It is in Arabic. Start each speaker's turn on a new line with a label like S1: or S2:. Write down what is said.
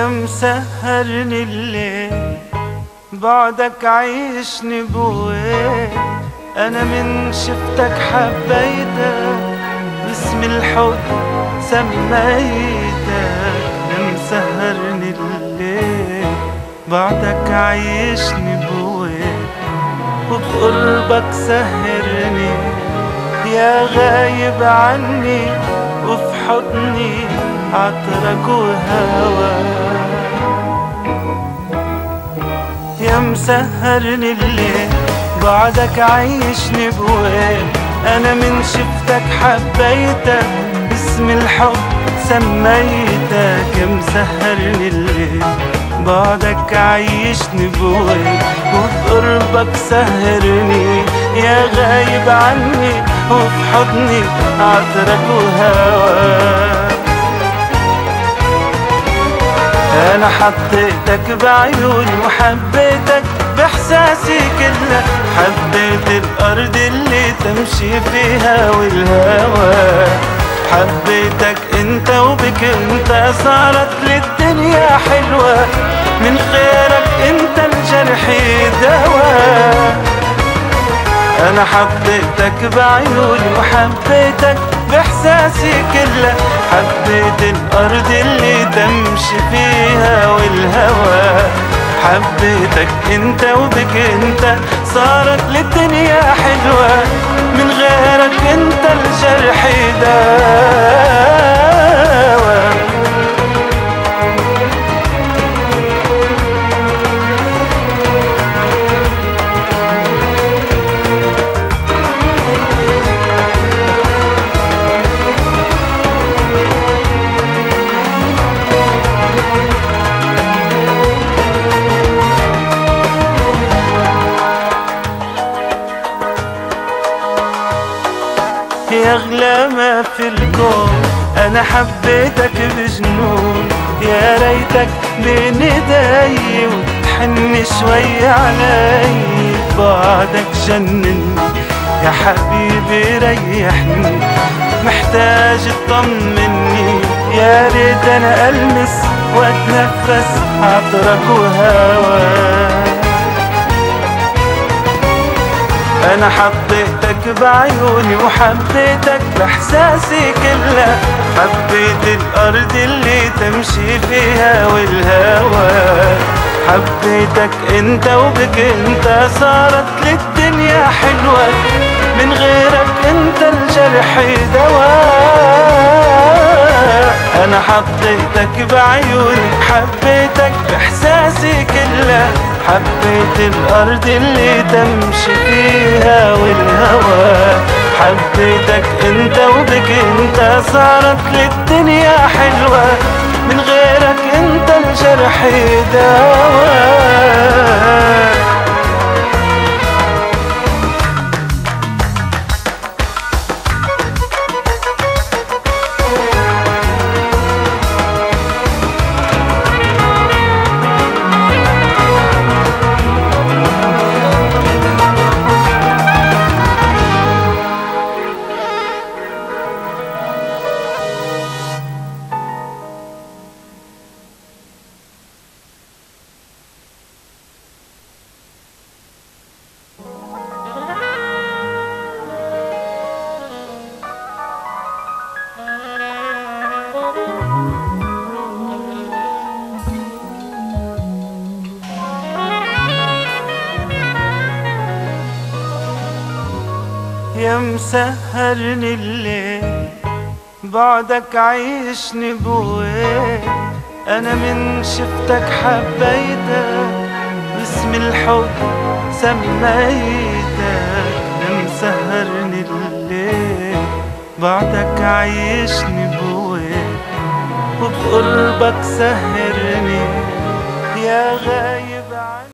S1: يا مسهرني الليل بعدك عيشني بويل. أنا من شفتك حبيتك باسم الحب سميتك. يا مسهرني الليل بعدك عيشني بويل. وبقربك سهرني يا غايب عني. وفي حضني عطرك وهواك. مسهرني الليل. بعدك عيشني بوين أنا من شفتك حبيتك. اسم الحب سميتك. مسهرني الليل. بعدك عيشني بوين وبقربك سهرني. يا غايب عني. وفي حضني عطرك وهواك أنا حطيتك بعيوني وحبيتك بإحساسي كله. حبيت الأرض اللي تمشي فيها والهوى. حبيتك أنت وبك أنت صارت للدنيا حلوة. من خيرك أنت الجرح دواء أنا حبيتك بعيوني وحبيتك باحساسي كله حبيت الأرض اللي تمشي فيها والهوى. حبيتك أنت وبك أنت صارت للدنيا حلوة. من غيرك أنت الجرح داوى يا أغلى ما في الكون. أنا حبيتك بجنون. يا ريتك بين ايدي وتحن شوي علي. بعدك جنني. يا حبيبي ريحني. محتاج تطمني. يا ريت أنا ألمس وأتنفس عطرك وهواك أنا حطيتك بعيوني وحبيتك بإحساسي كله. حبيت الأرض اللي تمشي فيها والهوى. حبيتك أنت وبك أنت صارت للدنيا حلوة. من غيرك أنت الجرح دواء. أنا حطيتك بعيوني حبيتك بإحساسي كله. حبيت الأرض اللي تمشي فيها والهوى. حبيتك أنت وبك أنت صارت للدنيا حلوة. من غيرك أنت الجرح دواء. يا مسهرني الليل بعدك عيشني بويل. أنا من شفتك حبيتك باسم الحب سميتك. يا مسهرني الليل بعدك عيشني وبقربك سهرني يا غايب.